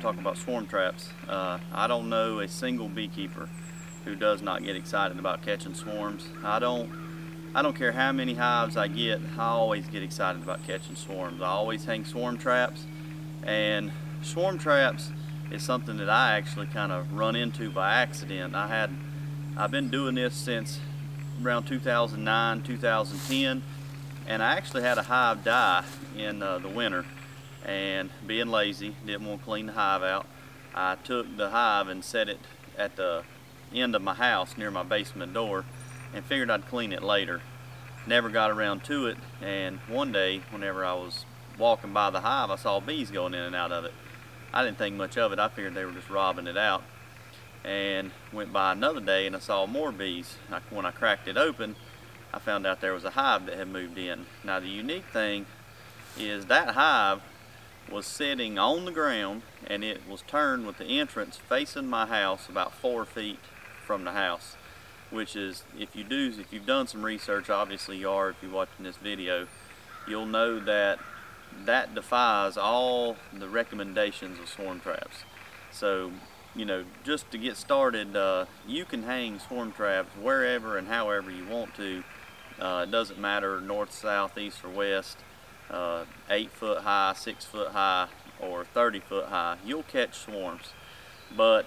to talk about swarm traps. Uh, I don't know a single beekeeper who does not get excited about catching swarms. I don't I don't care how many hives I get, I always get excited about catching swarms. I always hang swarm traps and swarm traps is something that I actually kind of run into by accident. I had I've been doing this since around 2009, 2010 and I actually had a hive die in uh, the winter and being lazy, didn't want to clean the hive out, I took the hive and set it at the end of my house near my basement door and figured I'd clean it later. Never got around to it and one day whenever I was walking by the hive I saw bees going in and out of it. I didn't think much of it, I figured they were just robbing it out and went by another day and I saw more bees. When I cracked it open I found out there was a hive that had moved in. Now the unique thing is that hive was sitting on the ground and it was turned with the entrance facing my house about four feet from the house which is if you do if you've done some research obviously you are if you're watching this video you'll know that that defies all the recommendations of swarm traps. So you know just to get started uh, you can hang swarm traps wherever and however you want to. Uh, it doesn't matter north south east or west uh, 8 foot high, 6 foot high, or 30 foot high, you'll catch swarms. But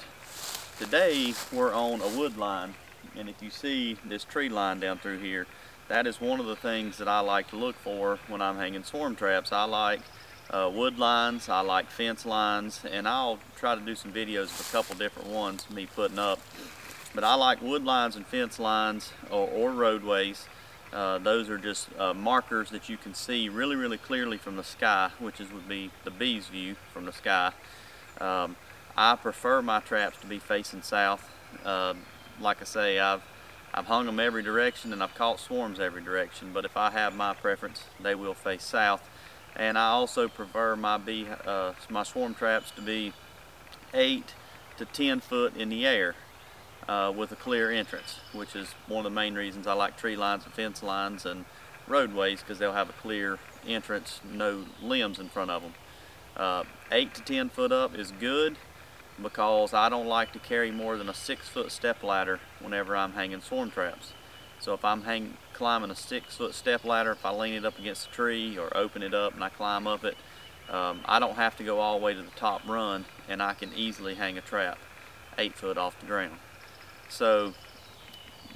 today we're on a wood line, and if you see this tree line down through here, that is one of the things that I like to look for when I'm hanging swarm traps. I like uh, wood lines, I like fence lines, and I'll try to do some videos of a couple different ones, me putting up. But I like wood lines and fence lines or, or roadways uh, those are just uh, markers that you can see really, really clearly from the sky, which is would be the bee's view from the sky. Um, I prefer my traps to be facing south. Uh, like I say, I've I've hung them every direction and I've caught swarms every direction, but if I have my preference, they will face south. And I also prefer my bee, uh, my swarm traps to be eight to 10 foot in the air uh, with a clear entrance, which is one of the main reasons I like tree lines and fence lines and roadways because they'll have a clear entrance, no limbs in front of them. Uh, 8 to 10 foot up is good because I don't like to carry more than a 6 foot step ladder whenever I'm hanging swarm traps. So if I'm hang, climbing a 6 foot step ladder, if I lean it up against a tree or open it up and I climb up it, um, I don't have to go all the way to the top run and I can easily hang a trap 8 foot off the ground. So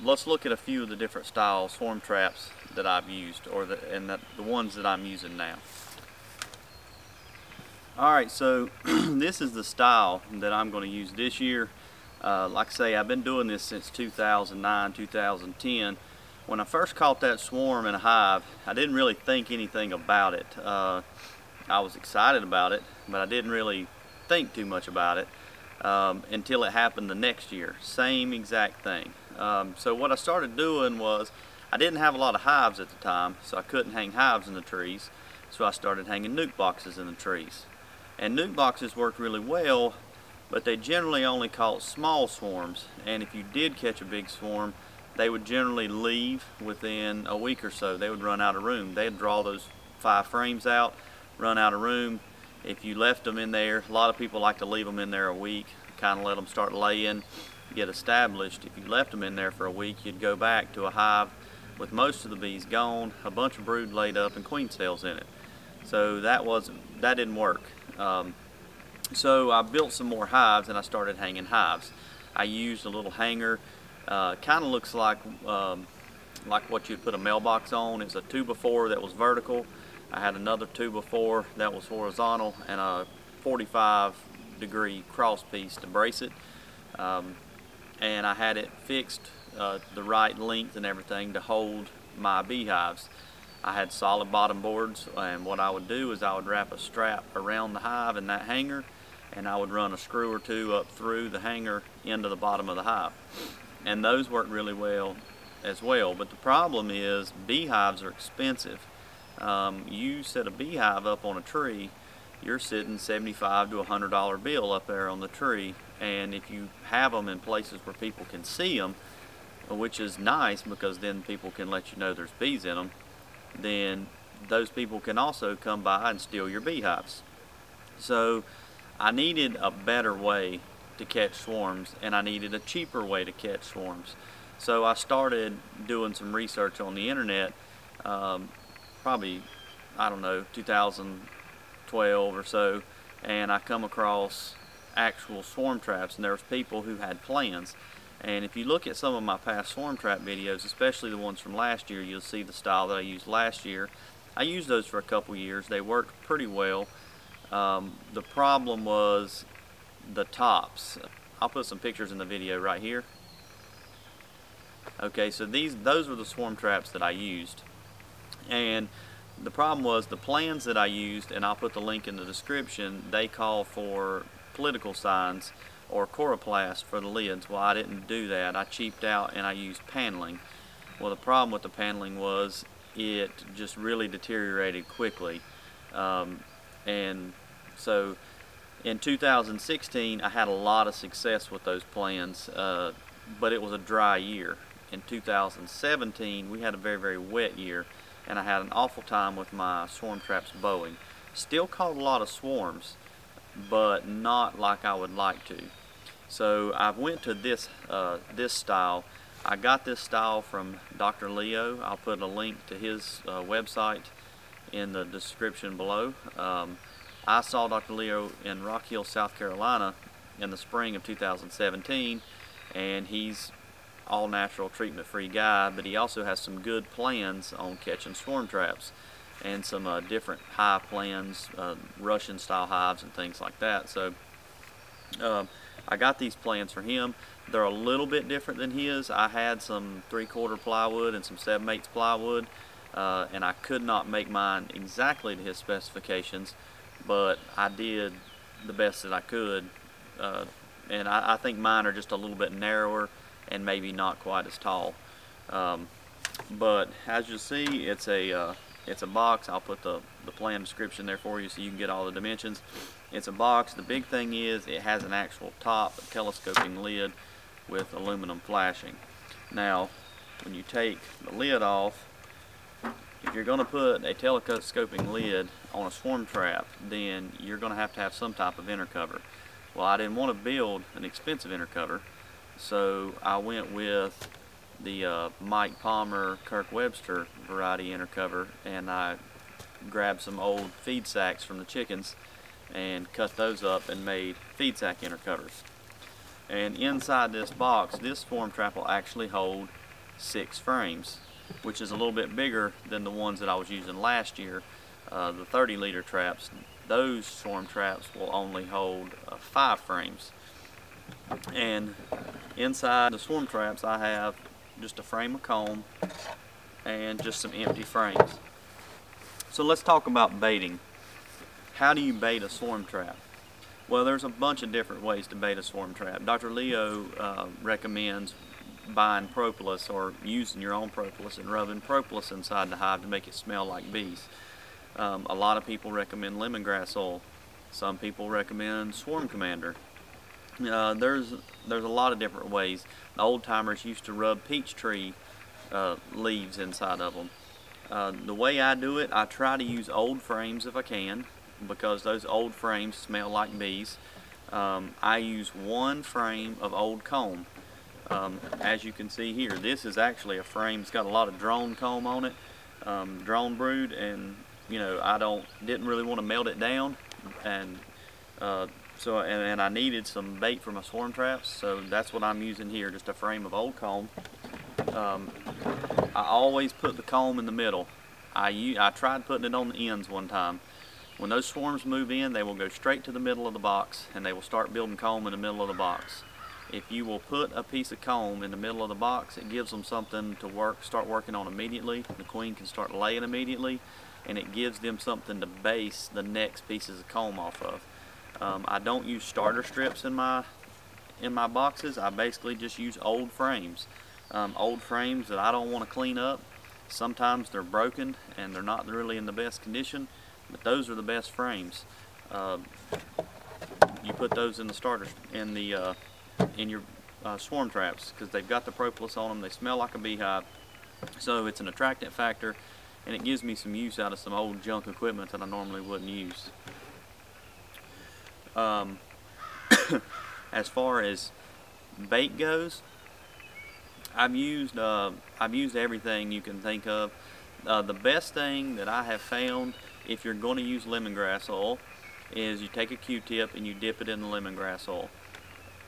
let's look at a few of the different style swarm traps that I've used or the, and the, the ones that I'm using now. Alright, so this is the style that I'm going to use this year. Uh, like I say, I've been doing this since 2009, 2010. When I first caught that swarm in a hive, I didn't really think anything about it. Uh, I was excited about it, but I didn't really think too much about it um, until it happened the next year. Same exact thing. Um, so what I started doing was, I didn't have a lot of hives at the time, so I couldn't hang hives in the trees. So I started hanging nuc boxes in the trees. And nuc boxes worked really well, but they generally only caught small swarms. And if you did catch a big swarm, they would generally leave within a week or so. They would run out of room. They'd draw those five frames out, run out of room, if you left them in there, a lot of people like to leave them in there a week, kind of let them start laying, get established. If you left them in there for a week, you'd go back to a hive with most of the bees gone, a bunch of brood laid up and queen cells in it. So that wasn't, that didn't work. Um, so I built some more hives and I started hanging hives. I used a little hanger, uh, kind of looks like um, like what you'd put a mailbox on. It's a 2 by 4 that was vertical I had another 2 by 4 that was horizontal and a 45 degree cross piece to brace it. Um, and I had it fixed uh, the right length and everything to hold my beehives. I had solid bottom boards and what I would do is I would wrap a strap around the hive in that hanger and I would run a screw or two up through the hanger into the bottom of the hive. And those work really well as well. But the problem is beehives are expensive um, you set a beehive up on a tree, you're sitting 75 to 100 dollar bill up there on the tree and if you have them in places where people can see them which is nice because then people can let you know there's bees in them then those people can also come by and steal your beehives so I needed a better way to catch swarms and I needed a cheaper way to catch swarms. So I started doing some research on the internet, um, probably, I don't know, 2012 or so, and I come across actual swarm traps and there was people who had plans. And if you look at some of my past swarm trap videos, especially the ones from last year, you'll see the style that I used last year. I used those for a couple years. They worked pretty well. Um, the problem was the tops. I'll put some pictures in the video right here. Okay, so these those were the swarm traps that I used. And the problem was the plans that I used, and I'll put the link in the description, they call for political signs or coroplast for the lids. Well, I didn't do that. I cheaped out and I used paneling. Well, the problem with the paneling was it just really deteriorated quickly. Um, and so in 2016, I had a lot of success with those plans, uh, but it was a dry year. In 2017, we had a very, very wet year, and I had an awful time with my swarm traps bowing. Still caught a lot of swarms, but not like I would like to. So I went to this uh, this style. I got this style from Dr. Leo. I'll put a link to his uh, website in the description below. Um, I saw Dr. Leo in Rock Hill, South Carolina in the spring of 2017 and he's all natural treatment free guy but he also has some good plans on catching swarm traps and some uh, different hive plans, uh, Russian style hives and things like that. So um, I got these plans for him. They're a little bit different than his. I had some three-quarter plywood and some 7 8 plywood, uh, and I could not make mine exactly to his specifications, but I did the best that I could. Uh, and I, I, think mine are just a little bit narrower and maybe not quite as tall. Um, but as you see, it's a uh, it's a box. I'll put the, the plan description there for you so you can get all the dimensions. It's a box. The big thing is it has an actual top, a telescoping lid with aluminum flashing. Now, when you take the lid off, if you're going to put a telescoping lid on a swarm trap, then you're going to have to have some type of inner cover. Well, I didn't want to build an expensive inner cover, so I went with the uh, Mike Palmer Kirk Webster variety inner cover and I grabbed some old feed sacks from the chickens and cut those up and made feed sack inner covers. And inside this box, this swarm trap will actually hold six frames, which is a little bit bigger than the ones that I was using last year, uh, the 30 liter traps. Those swarm traps will only hold uh, five frames. And inside the swarm traps I have just a frame of comb and just some empty frames. So let's talk about baiting. How do you bait a swarm trap? Well, there's a bunch of different ways to bait a swarm trap. Dr. Leo uh, recommends buying propolis or using your own propolis and rubbing propolis inside the hive to make it smell like bees. Um, a lot of people recommend lemongrass oil. Some people recommend Swarm Commander. Uh, there's there's a lot of different ways. The old timers used to rub peach tree uh, leaves inside of them. Uh, the way I do it, I try to use old frames if I can because those old frames smell like bees. Um, I use one frame of old comb. Um, as you can see here, this is actually a frame. It's got a lot of drone comb on it, um, drone brood, and you know I don't didn't really want to melt it down, and uh, so and, and, I needed some bait for my swarm traps. So that's what I'm using here, just a frame of old comb. Um, I always put the comb in the middle. I I tried putting it on the ends one time when those swarms move in, they will go straight to the middle of the box and they will start building comb in the middle of the box. If you will put a piece of comb in the middle of the box, it gives them something to work, start working on immediately. The queen can start laying immediately and it gives them something to base the next pieces of comb off of. Um, I don't use starter strips in my in my boxes. I basically just use old frames. Um, old frames that I don't want to clean up. Sometimes they're broken and they're not really in the best condition but those are the best frames. Uh, you put those in the starter in the uh, in your uh, swarm traps because they've got the propolis on them. They smell like a beehive, so it's an attractant factor, and it gives me some use out of some old junk equipment that I normally wouldn't use. Um, as far as bait goes, I've used uh, I've used everything you can think of. Uh, the best thing that I have found if you're going to use lemongrass oil is you take a Q-tip and you dip it in the lemongrass oil.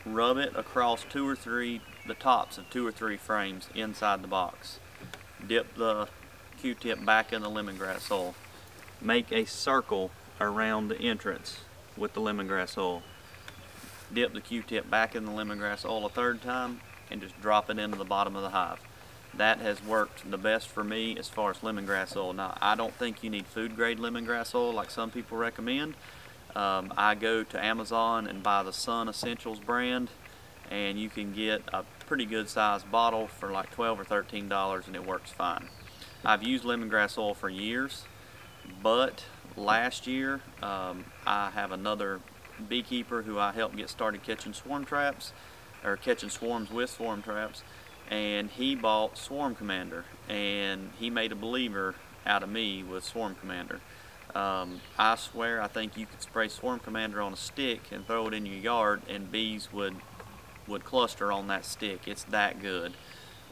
Rub it across two or three, the tops of two or three frames inside the box. Dip the Q-tip back in the lemongrass oil. Make a circle around the entrance with the lemongrass oil. Dip the Q-tip back in the lemongrass oil a third time and just drop it into the bottom of the hive. That has worked the best for me as far as lemongrass oil. Now, I don't think you need food grade lemongrass oil like some people recommend. Um, I go to Amazon and buy the Sun Essentials brand and you can get a pretty good sized bottle for like 12 or 13 dollars and it works fine. I've used lemongrass oil for years but last year um, I have another beekeeper who I helped get started catching swarm traps or catching swarms with swarm traps and he bought Swarm Commander and he made a believer out of me with Swarm Commander. Um, I swear I think you could spray Swarm Commander on a stick and throw it in your yard and bees would would cluster on that stick. It's that good.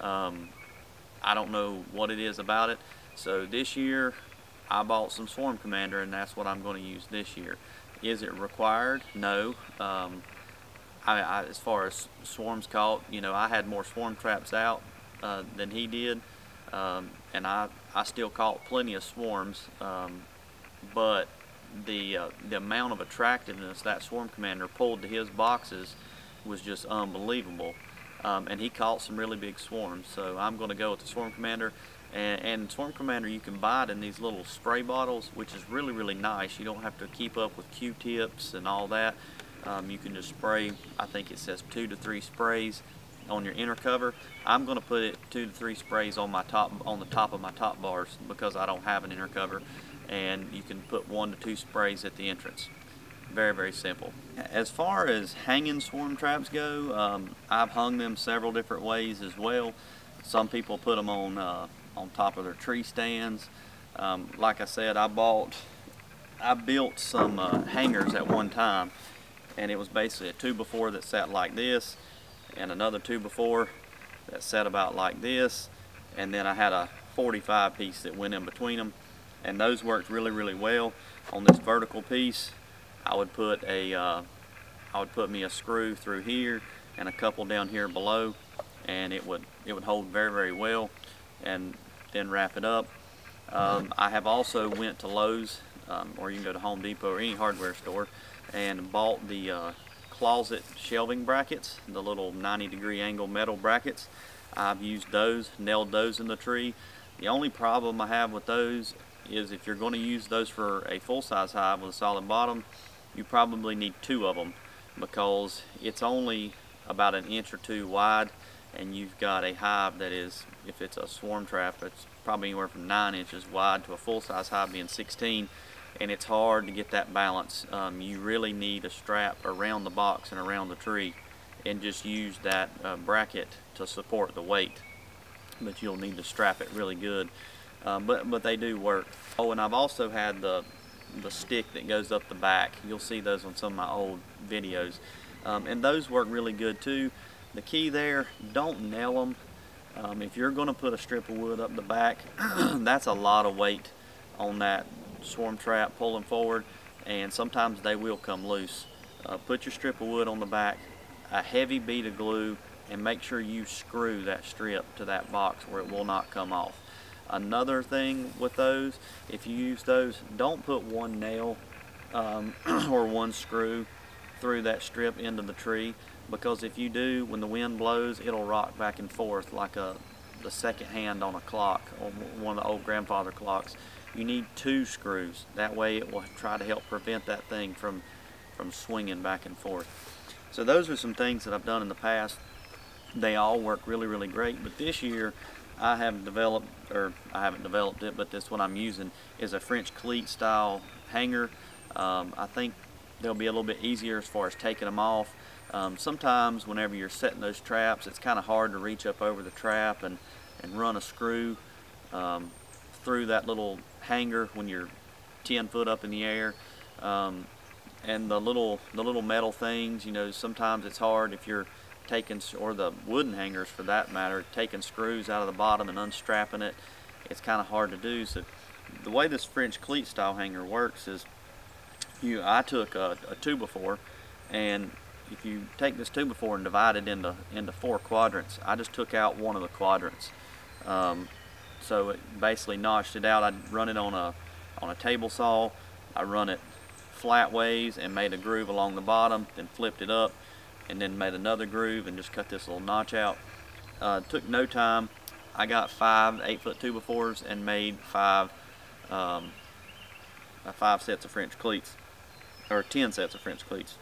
Um, I don't know what it is about it. So this year I bought some Swarm Commander and that's what I'm going to use this year. Is it required? No. Um, I, I, as far as swarms caught, you know, I had more swarm traps out uh, than he did, um, and I, I still caught plenty of swarms, um, but the, uh, the amount of attractiveness that swarm commander pulled to his boxes was just unbelievable. Um, and he caught some really big swarms, so I'm going to go with the swarm commander. And, and Swarm Commander you can buy it in these little spray bottles, which is really, really nice. You don't have to keep up with Q-tips and all that. Um, you can just spray, I think it says two to three sprays on your inner cover. I'm going to put it two to three sprays on my top on the top of my top bars because I don't have an inner cover and you can put one to two sprays at the entrance. Very, very simple. As far as hanging swarm traps go, um, I've hung them several different ways as well. Some people put them on, uh, on top of their tree stands. Um, like I said, I bought, I built some uh, hangers at one time and it was basically a two by four that sat like this and another two by four that sat about like this and then I had a 45 piece that went in between them and those worked really really well on this vertical piece I would put a uh, I would put me a screw through here and a couple down here below and it would it would hold very very well and then wrap it up um, I have also went to Lowe's um, or you can go to Home Depot or any hardware store and bought the uh, closet shelving brackets, the little 90 degree angle metal brackets. I've used those, nailed those in the tree. The only problem I have with those is if you're going to use those for a full-size hive with a solid bottom, you probably need two of them because it's only about an inch or two wide and you've got a hive that is, if it's a swarm trap, it's probably anywhere from 9 inches wide to a full-size hive being 16 and it's hard to get that balance. Um, you really need a strap around the box and around the tree and just use that uh, bracket to support the weight. But you'll need to strap it really good. Um, but, but they do work. Oh, and I've also had the, the stick that goes up the back. You'll see those on some of my old videos. Um, and those work really good too. The key there, don't nail them. Um, if you're going to put a strip of wood up the back, that's a lot of weight on that swarm trap pulling forward and sometimes they will come loose. Uh, put your strip of wood on the back, a heavy bead of glue, and make sure you screw that strip to that box where it will not come off. Another thing with those, if you use those, don't put one nail um, or one screw through that strip into the tree because if you do, when the wind blows, it'll rock back and forth like a the second hand on a clock or one of the old grandfather clocks you need two screws. That way it will try to help prevent that thing from, from swinging back and forth. So those are some things that I've done in the past. They all work really, really great. But this year I have developed, or I haven't developed it, but this what I'm using is a French cleat style hanger. Um, I think they'll be a little bit easier as far as taking them off. Um, sometimes whenever you're setting those traps, it's kind of hard to reach up over the trap and, and run a screw. Um, through that little hanger when you're 10 foot up in the air. Um, and the little the little metal things, you know, sometimes it's hard if you're taking, or the wooden hangers for that matter, taking screws out of the bottom and unstrapping it, it's kind of hard to do. So the way this French cleat style hanger works is you, I took a, a two by four and if you take this two by four and divide it into, into four quadrants, I just took out one of the quadrants. Um, so it basically notched it out. I'd run it on a, on a table saw. I run it flat ways and made a groove along the bottom, then flipped it up and then made another groove and just cut this little notch out. Uh, took no time. I got five eight foot two by fours and made five um, uh, five sets of French cleats or 10 sets of French cleats.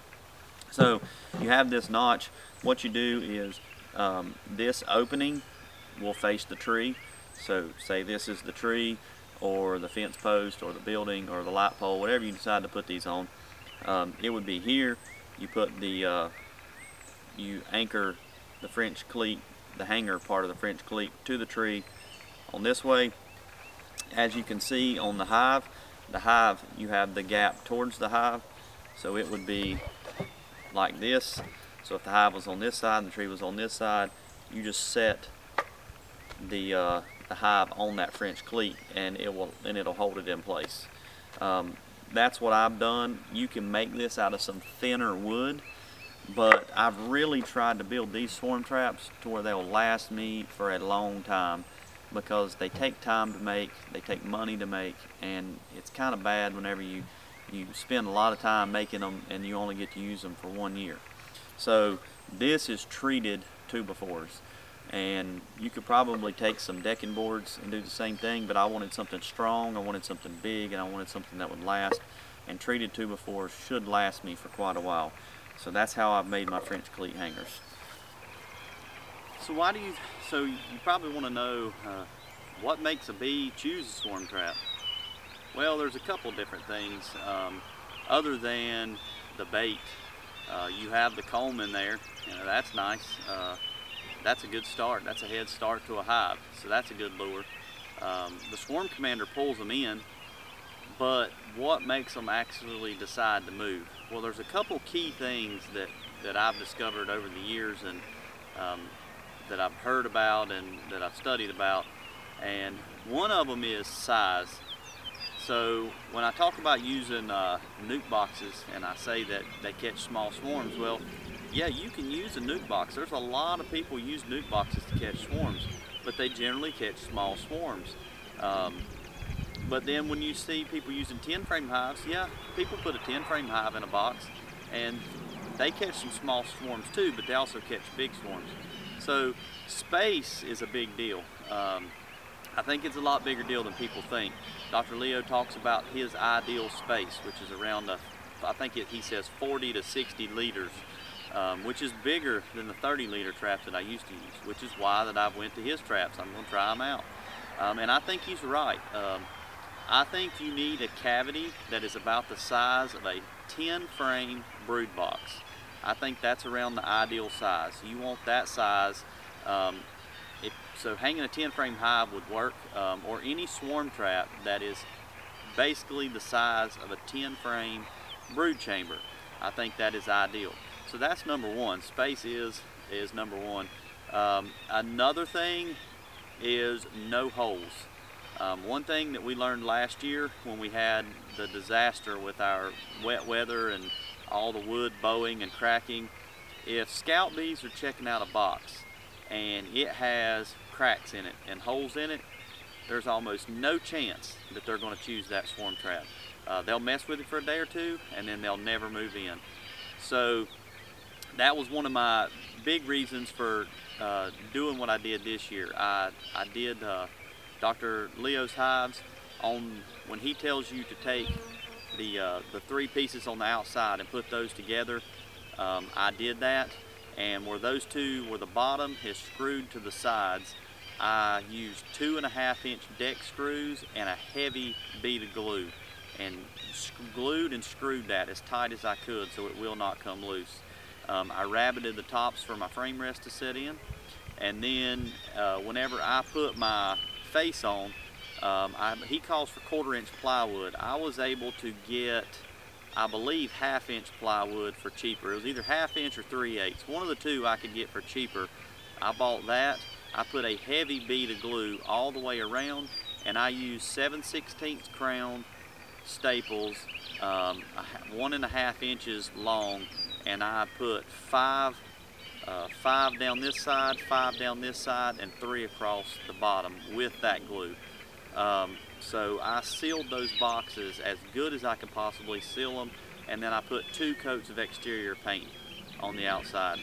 So you have this notch. What you do is um, this opening will face the tree. So say this is the tree or the fence post or the building or the light pole, whatever you decide to put these on. Um, it would be here. You put the, uh, you anchor the French cleat, the hanger part of the French cleat to the tree on this way. As you can see on the hive, the hive, you have the gap towards the hive. So it would be like this. So if the hive was on this side and the tree was on this side, you just set the, uh, the hive on that French cleat and it will and it'll hold it in place. Um, that's what I've done. You can make this out of some thinner wood, but I've really tried to build these swarm traps to where they'll last me for a long time because they take time to make, they take money to make, and it's kind of bad whenever you you spend a lot of time making them and you only get to use them for one year. So this is treated 2x4s and you could probably take some decking boards and do the same thing but I wanted something strong, I wanted something big and I wanted something that would last and treated 2x4s should last me for quite a while. So that's how I've made my French cleat hangers. So why do you, so you probably want to know uh, what makes a bee choose a swarm trap? Well, there's a couple different things. Um, other than the bait, uh, you have the comb in there, you know, that's nice. Uh, that's a good start. That's a head start to a hive, so that's a good lure. Um, the swarm commander pulls them in, but what makes them actually decide to move? Well, there's a couple key things that, that I've discovered over the years and um, that I've heard about and that I've studied about, and one of them is size. So when I talk about using uh, nuc boxes and I say that they catch small swarms, well, yeah, you can use a nuc box. There's a lot of people use nuc boxes to catch swarms, but they generally catch small swarms. Um, but then when you see people using 10 frame hives, yeah, people put a 10 frame hive in a box and they catch some small swarms too, but they also catch big swarms. So space is a big deal. Um, I think it's a lot bigger deal than people think. Dr. Leo talks about his ideal space, which is around, the, I think it, he says 40 to 60 liters, um, which is bigger than the 30 liter traps that I used to use, which is why that I went to his traps. I'm going to try them out. Um, and I think he's right. I think you need a cavity that is about the size of a 10 frame brood box. I think that's around the ideal size. You want that size um, so hanging a 10 frame hive would work, um, or any swarm trap that is basically the size of a 10 frame brood chamber. I think that is ideal. So that's number one. Space is, is number one. Um, another thing is no holes. Um, one thing that we learned last year when we had the disaster with our wet weather and all the wood bowing and cracking, if scout bees are checking out a box and it has cracks in it and holes in it, there's almost no chance that they're going to choose that swarm trap. Uh, they'll mess with it for a day or two and then they'll never move in. So that was one of my big reasons for uh, doing what I did this year. I, I did uh, Dr. Leo's hives on when he tells you to take the, uh, the three pieces on the outside and put those together. Um, I did that and where those two, where the bottom is screwed to the sides, I used two and a half inch deck screws and a heavy bead of glue and glued and screwed that as tight as I could so it will not come loose. Um, I rabbited the tops for my frame rest to set in and then uh, whenever I put my face on, um, I, he calls for quarter inch plywood. I was able to get I believe half inch plywood for cheaper. It was either half inch or 3 eighths. One of the two I could get for cheaper. I bought that. I put a heavy bead of glue all the way around and I used 7 16 crown staples, um, one and a half inches long and I put five uh, five down this side, five down this side, and three across the bottom with that glue. Um, so I sealed those boxes as good as I could possibly seal them, and then I put two coats of exterior paint on the outside.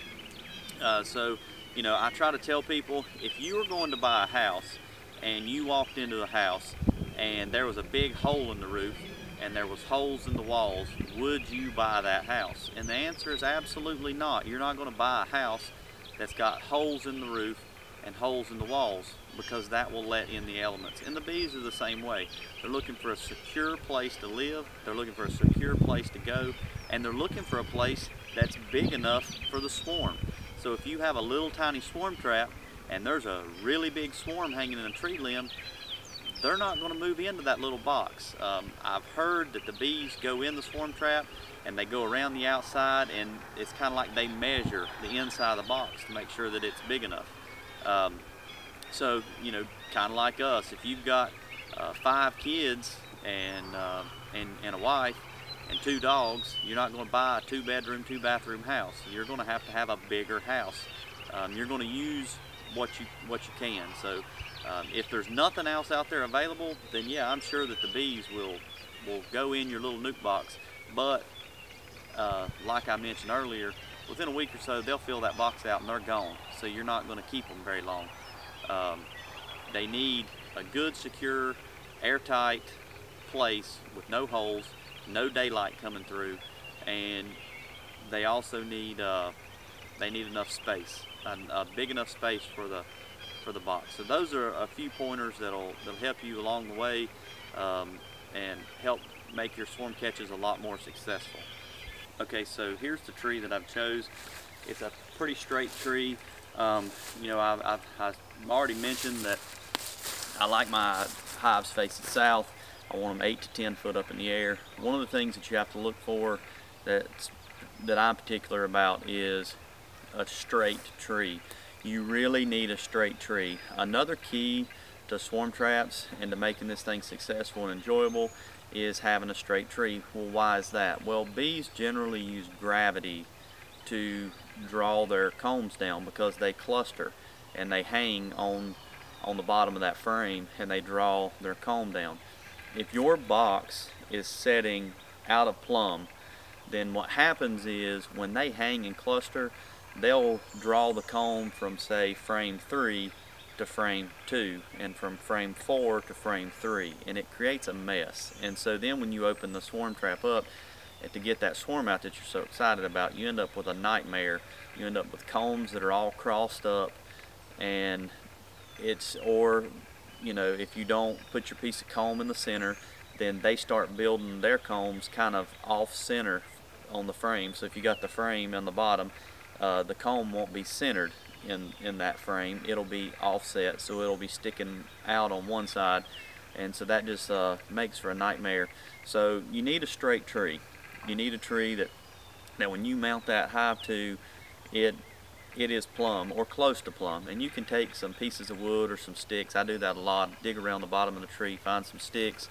Uh, so, you know, I try to tell people, if you were going to buy a house and you walked into the house and there was a big hole in the roof and there was holes in the walls, would you buy that house? And the answer is absolutely not. You're not going to buy a house that's got holes in the roof and holes in the walls because that will let in the elements. And the bees are the same way. They're looking for a secure place to live, they're looking for a secure place to go, and they're looking for a place that's big enough for the swarm. So if you have a little tiny swarm trap and there's a really big swarm hanging in a tree limb, they're not going to move into that little box. Um, I've heard that the bees go in the swarm trap and they go around the outside and it's kind of like they measure the inside of the box to make sure that it's big enough. Um, so, you know, kind of like us, if you've got uh, five kids and, uh, and, and a wife and two dogs, you're not going to buy a two bedroom, two bathroom house. You're going to have to have a bigger house. Um, you're going to use what you, what you can. So um, if there's nothing else out there available, then yeah, I'm sure that the bees will, will go in your little nuc box. But uh, like I mentioned earlier, within a week or so, they'll fill that box out and they're gone. So you're not going to keep them very long. Um, they need a good, secure, airtight place with no holes, no daylight coming through, and they also need uh, they need enough space, a, a, big enough space for the for the box. So those are a few pointers that'll that'll help you along the way um, and help make your swarm catches a lot more successful. Okay, so here's the tree that I've chose. It's a pretty straight tree. Um, you know, I've, I've, I've, already mentioned that I like my hives facing south. I want them 8 to 10 foot up in the air. One of the things that you have to look for that's, that I'm particular about is a straight tree. You really need a straight tree. Another key to swarm traps and to making this thing successful and enjoyable is having a straight tree. Well, why is that? Well, bees generally use gravity to draw their combs down because they cluster and they hang on on the bottom of that frame and they draw their comb down. If your box is setting out of plumb, then what happens is when they hang and cluster, they'll draw the comb from say frame 3 to frame 2 and from frame 4 to frame 3 and it creates a mess. And so then when you open the swarm trap up to get that swarm out that you're so excited about you end up with a nightmare. You end up with combs that are all crossed up and it's or you know if you don't put your piece of comb in the center then they start building their combs kind of off center on the frame. So if you got the frame on the bottom uh, the comb won't be centered in, in that frame. It'll be offset, so it'll be sticking out on one side, and so that just uh, makes for a nightmare. So you need a straight tree. You need a tree that, that when you mount that hive to, it it is plumb or close to plumb and you can take some pieces of wood or some sticks I do that a lot dig around the bottom of the tree find some sticks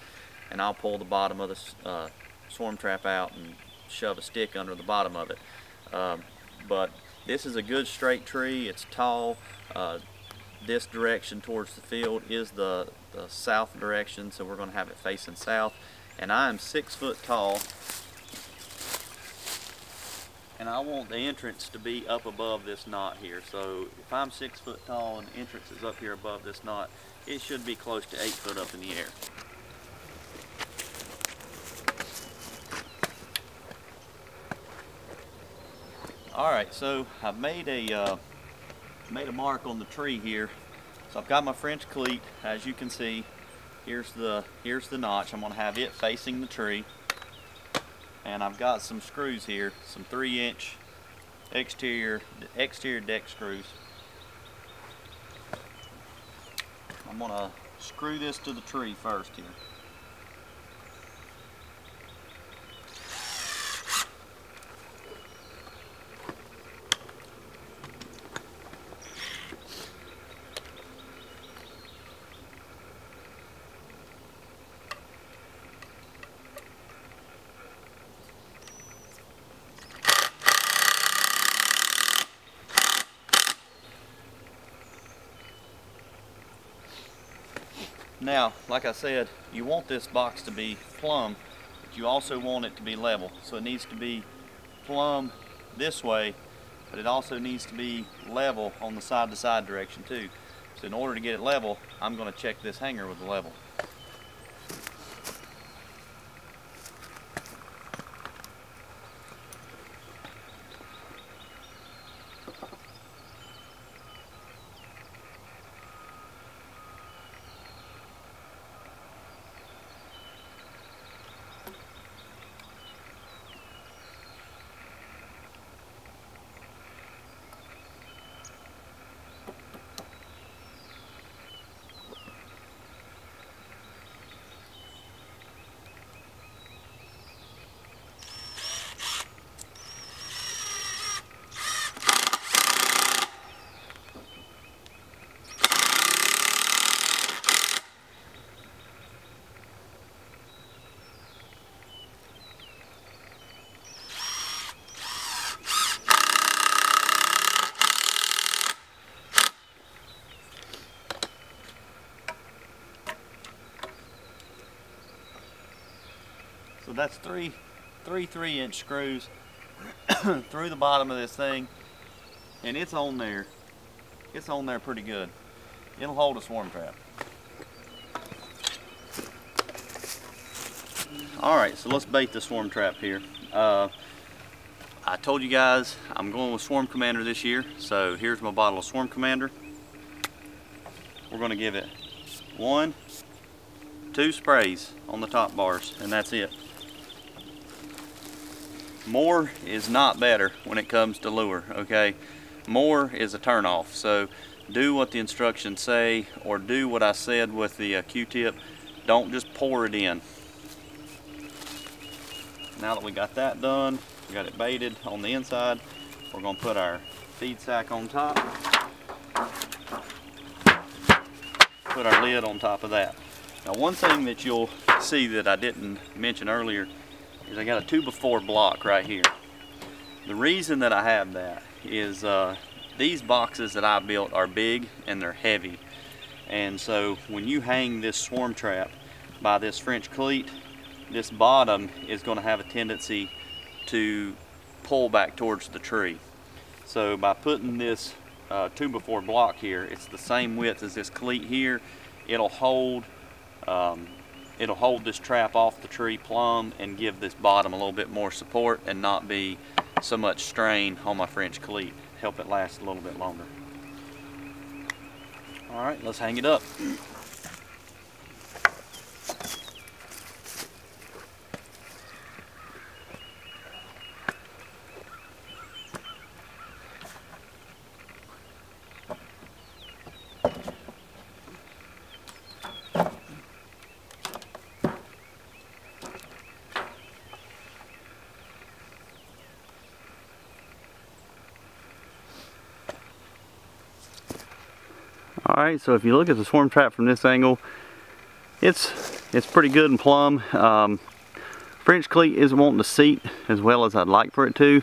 and I'll pull the bottom of the uh, swarm trap out and shove a stick under the bottom of it um, but this is a good straight tree. It's tall. Uh, this direction towards the field is the, the south direction, so we're going to have it facing south. And I am six foot tall, and I want the entrance to be up above this knot here. So if I'm six foot tall and the entrance is up here above this knot, it should be close to eight foot up in the air. All right, so I've made a uh, made a mark on the tree here. So I've got my French cleat, as you can see. Here's the here's the notch. I'm gonna have it facing the tree, and I've got some screws here, some three-inch exterior exterior deck screws. I'm gonna screw this to the tree first here. Now, like I said, you want this box to be plumb, but you also want it to be level. So it needs to be plumb this way, but it also needs to be level on the side to side direction too. So in order to get it level, I'm gonna check this hanger with the level. That's three, three three inch screws through the bottom of this thing and it's on there. It's on there pretty good. It'll hold a swarm trap. All right, so let's bait the swarm trap here. Uh, I told you guys I'm going with Swarm Commander this year, so here's my bottle of Swarm Commander. We're gonna give it one, two sprays on the top bars, and that's it. More is not better when it comes to lure, okay? More is a turnoff, so do what the instructions say or do what I said with the uh, Q-tip. Don't just pour it in. Now that we got that done, we got it baited on the inside, we're gonna put our feed sack on top. Put our lid on top of that. Now one thing that you'll see that I didn't mention earlier is I got a two by four block right here. The reason that I have that is uh, these boxes that I built are big and they're heavy. And so when you hang this swarm trap by this French cleat, this bottom is going to have a tendency to pull back towards the tree. So by putting this uh, two by four block here, it's the same width as this cleat here. It'll hold um, it'll hold this trap off the tree plumb and give this bottom a little bit more support and not be so much strain on my French cleat. Help it last a little bit longer. All right, let's hang it up. Alright, so if you look at the swarm trap from this angle, it's it's pretty good and plumb. Um, French cleat isn't wanting to seat as well as I'd like for it to.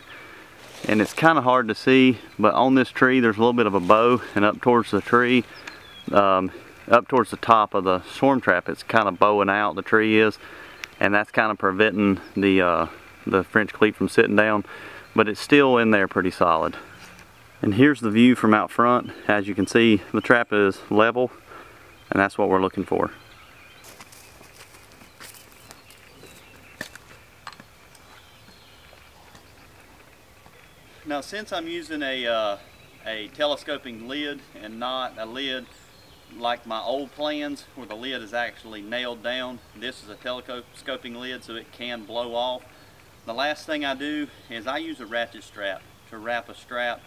And it's kind of hard to see, but on this tree there's a little bit of a bow and up towards the tree, um, up towards the top of the swarm trap, it's kind of bowing out, the tree is. And that's kind of preventing the, uh, the French cleat from sitting down, but it's still in there pretty solid. And here's the view from out front. As you can see, the trap is level, and that's what we're looking for. Now since I'm using a, uh, a telescoping lid and not a lid like my old plans where the lid is actually nailed down, this is a telescoping lid so it can blow off. The last thing I do is I use a ratchet strap to wrap a strap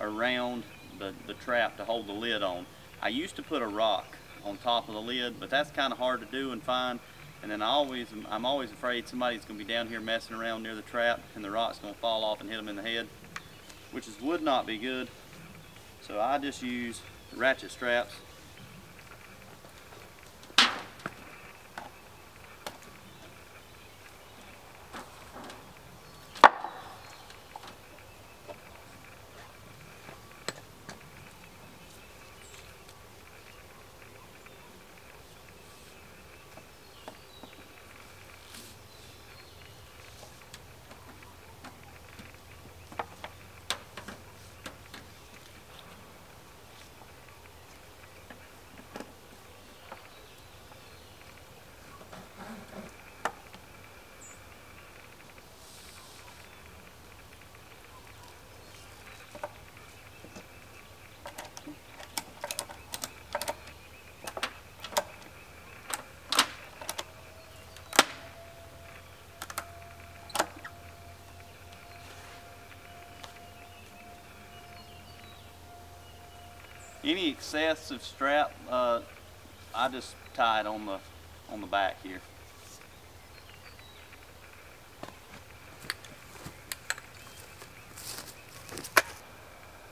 around the, the trap to hold the lid on. I used to put a rock on top of the lid, but that's kind of hard to do and find. And then I always, I'm always afraid somebody's going to be down here messing around near the trap and the rock's going to fall off and hit them in the head, which is, would not be good. So I just use ratchet straps Any excessive strap, uh, I just tie it on the on the back here.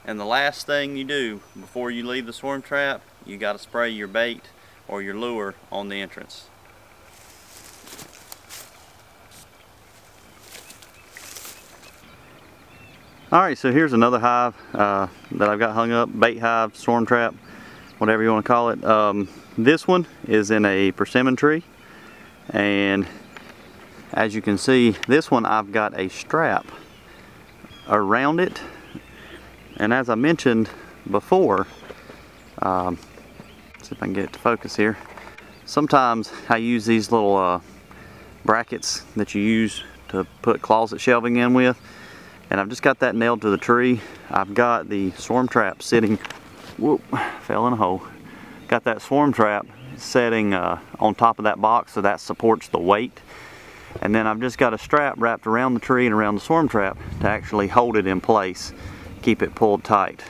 And the last thing you do before you leave the swarm trap, you got to spray your bait or your lure on the entrance. Alright, so here's another hive uh, that I've got hung up, bait hive, swarm trap, whatever you want to call it. Um, this one is in a persimmon tree and as you can see, this one I've got a strap around it and as I mentioned before, um, see if I can get it to focus here. Sometimes I use these little uh, brackets that you use to put closet shelving in with. And I've just got that nailed to the tree. I've got the swarm trap sitting, whoop, fell in a hole. Got that swarm trap setting uh, on top of that box so that supports the weight. And then I've just got a strap wrapped around the tree and around the swarm trap to actually hold it in place keep it pulled tight.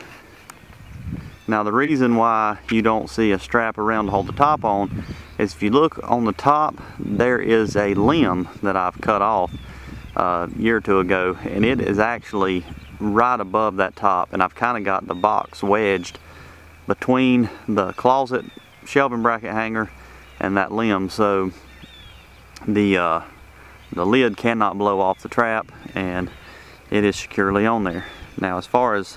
Now the reason why you don't see a strap around to hold the top on is if you look on the top there is a limb that I've cut off a year or two ago and it is actually right above that top and I've kind of got the box wedged between the closet shelving bracket hanger and that limb so the uh, the lid cannot blow off the trap and it is securely on there. Now as far as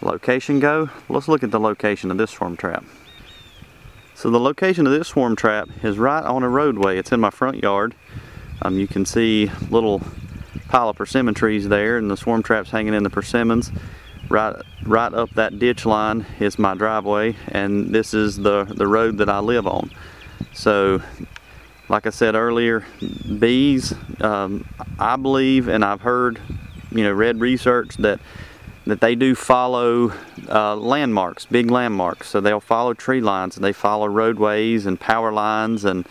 location go, let's look at the location of this swarm trap. So the location of this swarm trap is right on a roadway. It's in my front yard. Um, you can see little pile of persimmon trees there and the swarm traps hanging in the persimmons. Right, right up that ditch line is my driveway and this is the, the road that I live on. So like I said earlier, bees, um, I believe and I've heard, you know, read research that that they do follow uh, landmarks, big landmarks. So they'll follow tree lines and they follow roadways and power lines and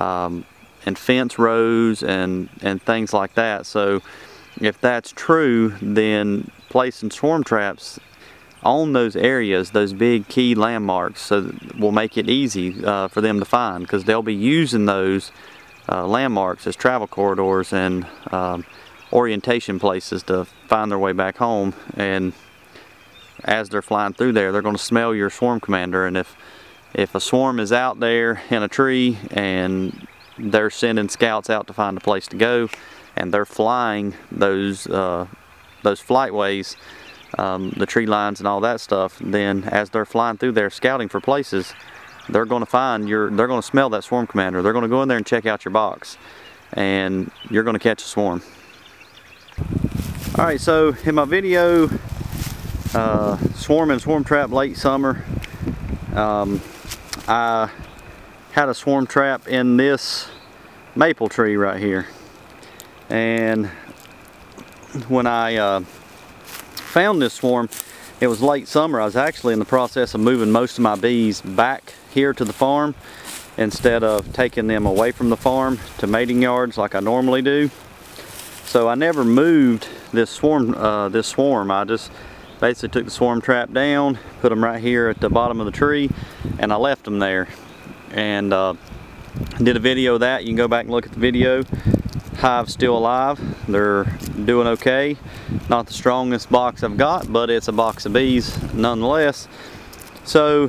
um, and fence rows and and things like that. So if that's true, then placing swarm traps on those areas, those big key landmarks, so will make it easy uh, for them to find because they'll be using those uh, landmarks as travel corridors and um, orientation places to find their way back home and as they're flying through there they're going to smell your swarm commander and if if a swarm is out there in a tree and they're sending scouts out to find a place to go and they're flying those uh, those flightways um, the tree lines and all that stuff. Then as they're flying through there scouting for places they're going to find your they're going to smell that swarm commander. They're going to go in there and check out your box and you're going to catch a swarm. Alright, so in my video, uh, Swarm and Swarm Trap late summer, um, I had a swarm trap in this maple tree right here. And when I uh, found this swarm, it was late summer. I was actually in the process of moving most of my bees back here to the farm instead of taking them away from the farm to mating yards like I normally do. So I never moved this swarm, uh, this swarm. I just basically took the swarm trap down, put them right here at the bottom of the tree, and I left them there. And uh, did a video of that. You can go back and look at the video. Hive's still alive. They're doing okay. Not the strongest box I've got, but it's a box of bees nonetheless. So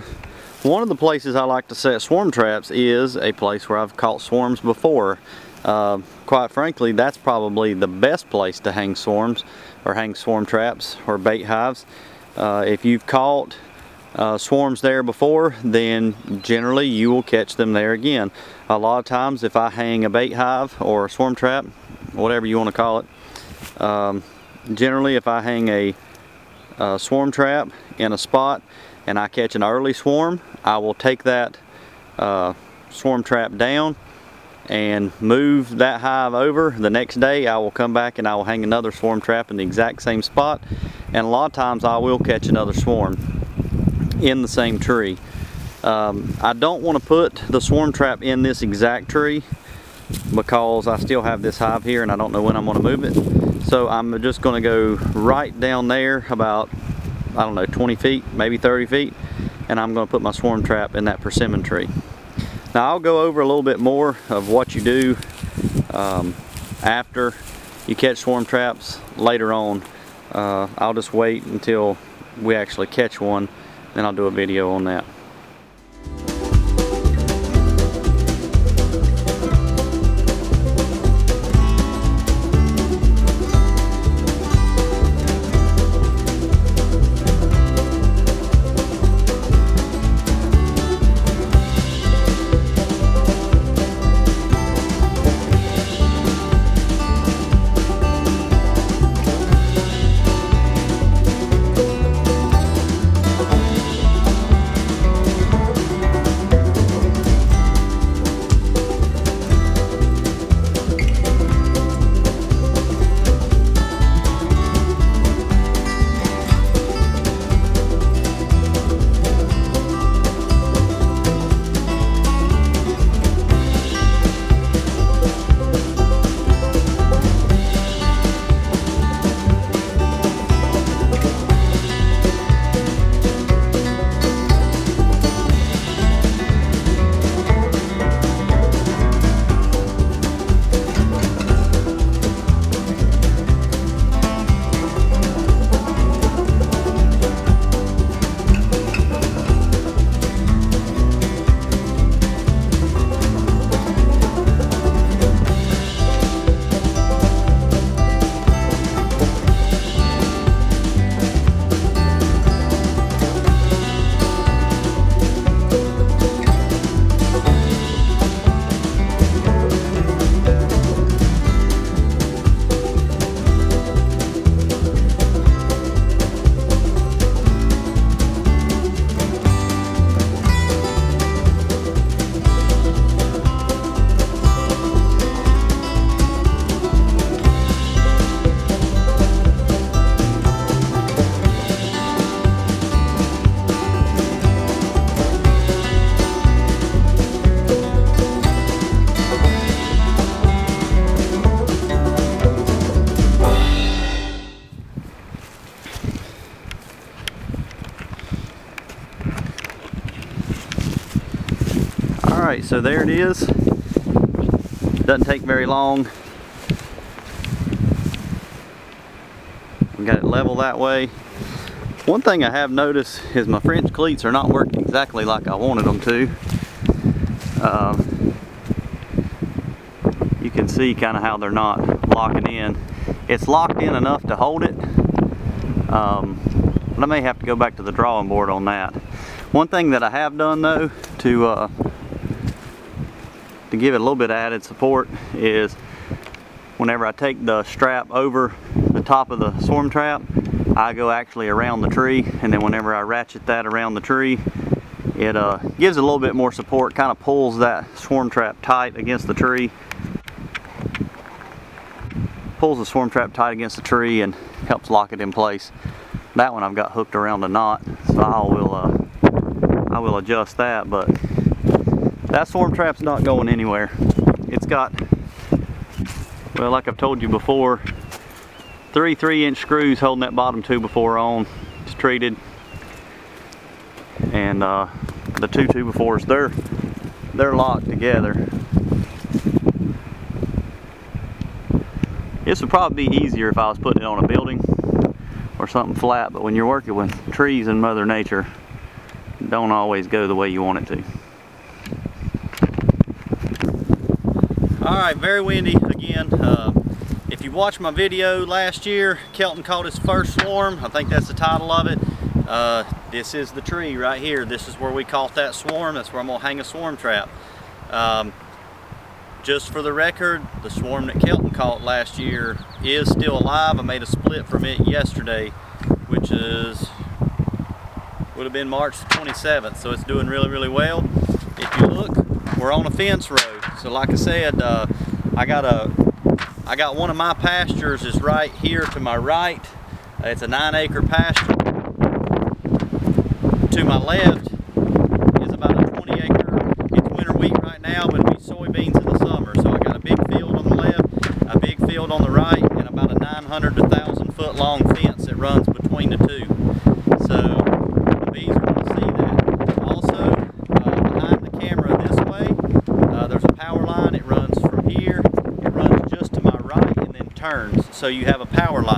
one of the places I like to set swarm traps is a place where I've caught swarms before. Uh, quite frankly, that's probably the best place to hang swarms or hang swarm traps or bait hives. Uh, if you've caught uh, swarms there before, then generally you will catch them there again. A lot of times if I hang a bait hive or a swarm trap, whatever you want to call it, um, generally if I hang a, a, swarm trap in a spot and I catch an early swarm, I will take that uh, swarm trap down and move that hive over. The next day I will come back and I will hang another swarm trap in the exact same spot and a lot of times I will catch another swarm in the same tree. Um, I don't want to put the swarm trap in this exact tree because I still have this hive here and I don't know when I'm going to move it. So I'm just going to go right down there about, I don't know, 20 feet, maybe 30 feet and I'm going to put my swarm trap in that persimmon tree. Now I'll go over a little bit more of what you do um, after you catch swarm traps later on. Uh, I'll just wait until we actually catch one, then I'll do a video on that. So there it is. Doesn't take very long. We got it level that way. One thing I have noticed is my French cleats are not working exactly like I wanted them to. Uh, you can see kind of how they're not locking in. It's locked in enough to hold it. Um, but I may have to go back to the drawing board on that. One thing that I have done though to uh, to give it a little bit of added support is whenever I take the strap over the top of the swarm trap I go actually around the tree. And then whenever I ratchet that around the tree it uh, gives a little bit more support kind of pulls that swarm trap tight against the tree. Pulls the swarm trap tight against the tree and helps lock it in place. That one I've got hooked around a knot so I will uh, I will adjust that but that swarm trap's not going anywhere. It's got, well, like I've told you before, three three inch screws holding that bottom two by four on. It's treated. And uh, the two two by fours, they're, they're locked together. This would probably be easier if I was putting it on a building or something flat, but when you're working with trees and Mother Nature, don't always go the way you want it to. All right, very windy again. Uh, if you watched my video last year, Kelton caught his first swarm. I think that's the title of it. Uh, this is the tree right here. This is where we caught that swarm. That's where I'm gonna hang a swarm trap. Um, just for the record, the swarm that Kelton caught last year is still alive. I made a split from it yesterday, which is, would have been March 27th. So it's doing really, really well. If you look, we're on a fence row. So like I said, uh, I got a, I got one of my pastures is right here to my right. It's a nine acre pasture. To my left is about a 20 acre, it's winter wheat right now, but it'll be soybeans in the summer. So I got a big field on the left, a big field on the right, and about a 900 to 1,000 foot long fence that runs between the two. So the bees are gonna see that. turns, so you have a power line.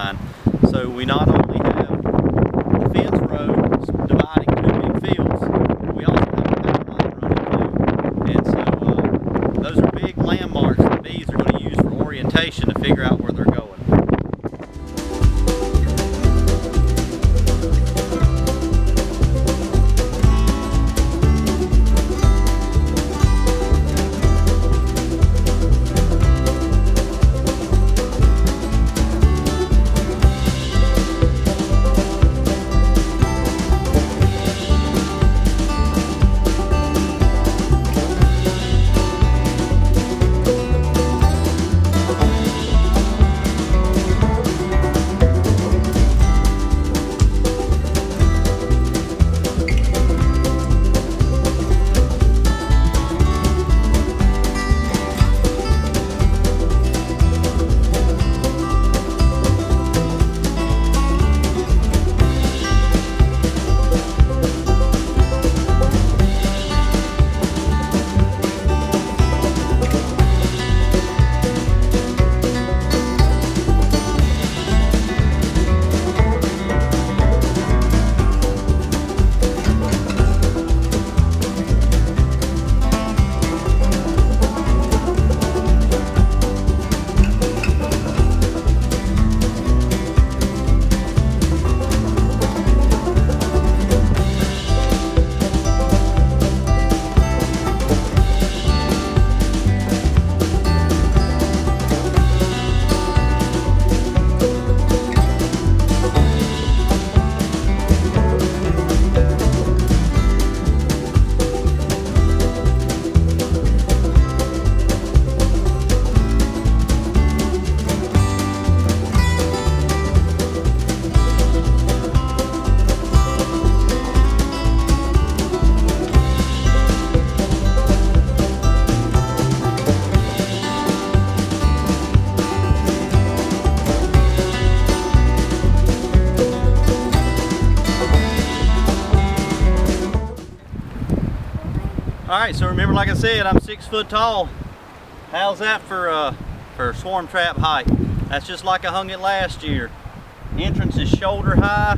All right, so remember, like I said, I'm six foot tall. How's that for uh, for swarm trap height? That's just like I hung it last year. Entrance is shoulder high,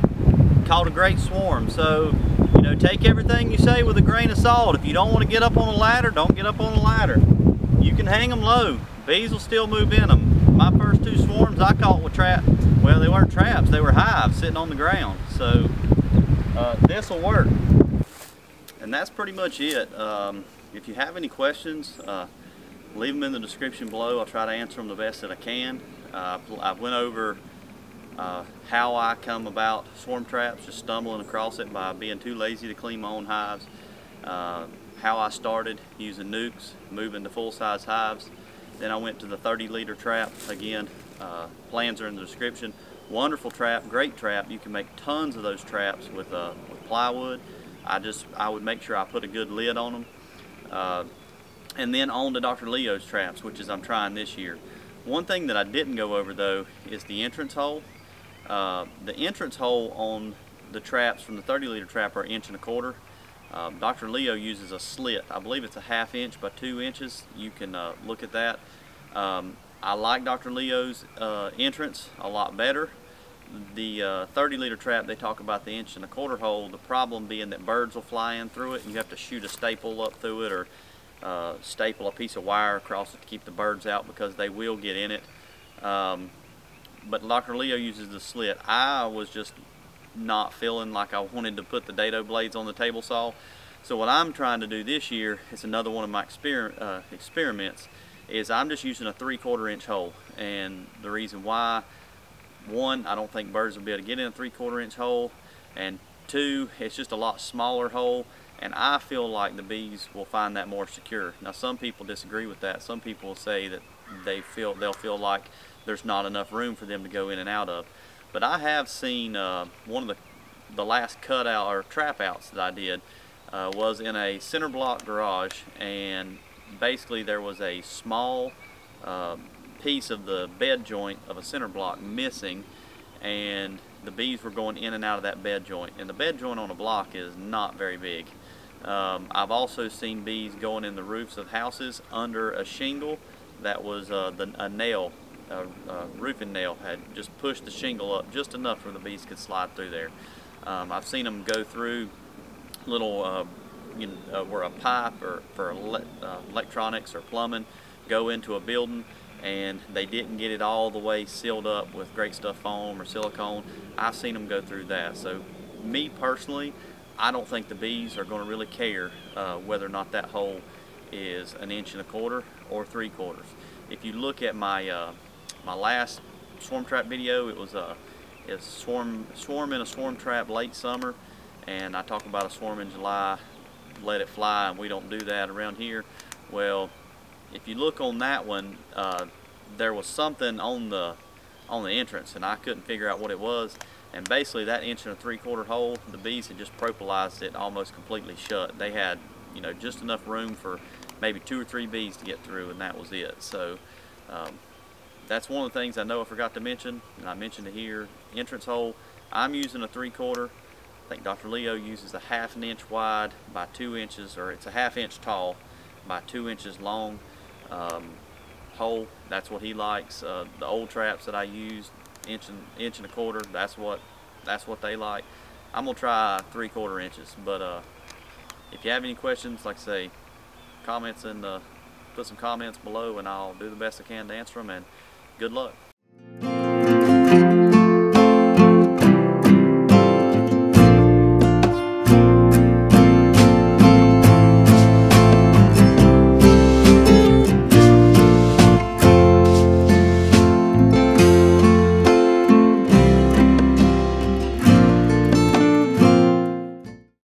caught a great swarm. So, you know, take everything you say with a grain of salt. If you don't want to get up on a ladder, don't get up on a ladder. You can hang them low. Bees will still move in them. My first two swarms I caught with trap, well, they weren't traps, they were hives sitting on the ground. So, uh, this will work and that's pretty much it. Um, if you have any questions, uh, leave them in the description below. I'll try to answer them the best that I can. Uh, I went over uh, how I come about swarm traps, just stumbling across it by being too lazy to clean my own hives. Uh, how I started using nucs, moving to full-size hives. Then I went to the 30 liter trap. Again, uh, plans are in the description. Wonderful trap, great trap. You can make tons of those traps with, uh, with plywood. I just I would make sure I put a good lid on them. Uh, and then on to Dr. Leo's traps, which is I'm trying this year. One thing that I didn't go over though is the entrance hole. Uh, the entrance hole on the traps from the 30 liter trap are an inch and a quarter. Uh, Dr. Leo uses a slit. I believe it's a half inch by two inches. You can uh, look at that. Um, I like Dr. Leo's uh, entrance a lot better the uh, 30 liter trap they talk about the inch and a quarter hole the problem being that birds will fly in through it and you have to shoot a staple up through it or uh, staple a piece of wire across it to keep the birds out because they will get in it. Um, but Dr. Leo uses the slit. I was just not feeling like I wanted to put the dado blades on the table saw. So what I'm trying to do this year is another one of my exper uh, experiments is I'm just using a three quarter inch hole. And the reason why one, I don't think birds will be able to get in a three quarter inch hole. And two, it's just a lot smaller hole. And I feel like the bees will find that more secure. Now some people disagree with that. Some people say that they feel they'll feel like there's not enough room for them to go in and out of. But I have seen uh, one of the the last cutout or trap outs that I did uh, was in a center block garage and basically there was a small um, piece of the bed joint of a center block missing and the bees were going in and out of that bed joint and the bed joint on a block is not very big. Um, I've also seen bees going in the roofs of houses under a shingle that was uh, the, a nail uh, uh, roofing nail had just pushed the shingle up just enough where the bees could slide through there. Um, I've seen them go through little, uh, you know, uh, where a pipe or for ele uh, electronics or plumbing go into a building and they didn't get it all the way sealed up with great stuff foam or silicone. I've seen them go through that. So me personally, I don't think the bees are going to really care uh, whether or not that hole is an inch and a quarter or three quarters. If you look at my uh, my last swarm trap video, it was a uh, swarm swarm in a swarm trap late summer, and I talk about a swarm in July, let it fly, and we don't do that around here. Well, if you look on that one, uh, there was something on the on the entrance, and I couldn't figure out what it was. And basically, that inch and a three-quarter hole, the bees had just propolized it almost completely shut. They had, you know, just enough room for maybe two or three bees to get through, and that was it. So um, that's one of the things I know I forgot to mention, and I mentioned it here. Entrance hole, I'm using a three-quarter. I think Dr. Leo uses a half an inch wide by two inches, or it's a half inch tall by two inches long um, hole. That's what he likes. Uh, the old traps that I use, inch and inch and a quarter. That's what that's what they like. I'm gonna try three quarter inches, but uh, if you have any questions, like I say, comments in the put some comments below, and I'll do the best I can to answer them. And good luck.